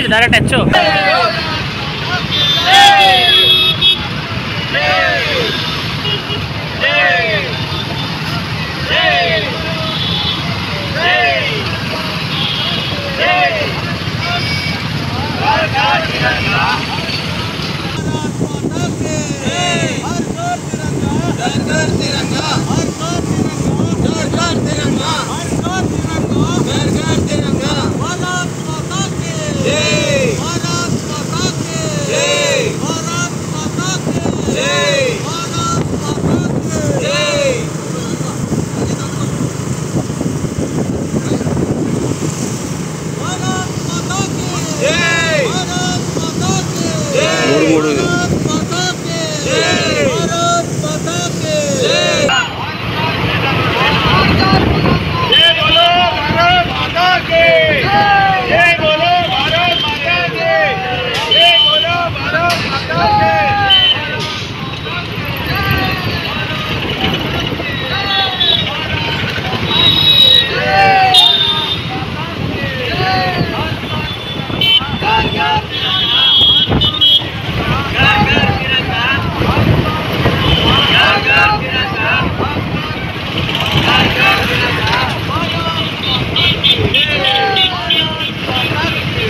Guys, there are touch. Good, good. ボルボル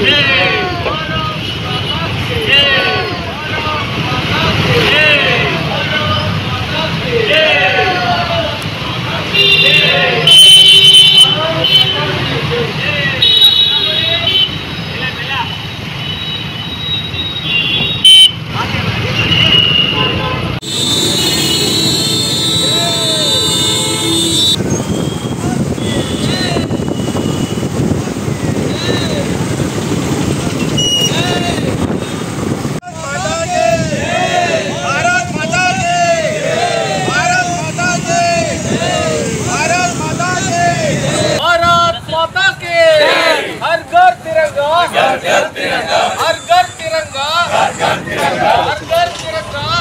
Yeah.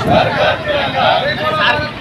घर घर तिरंगा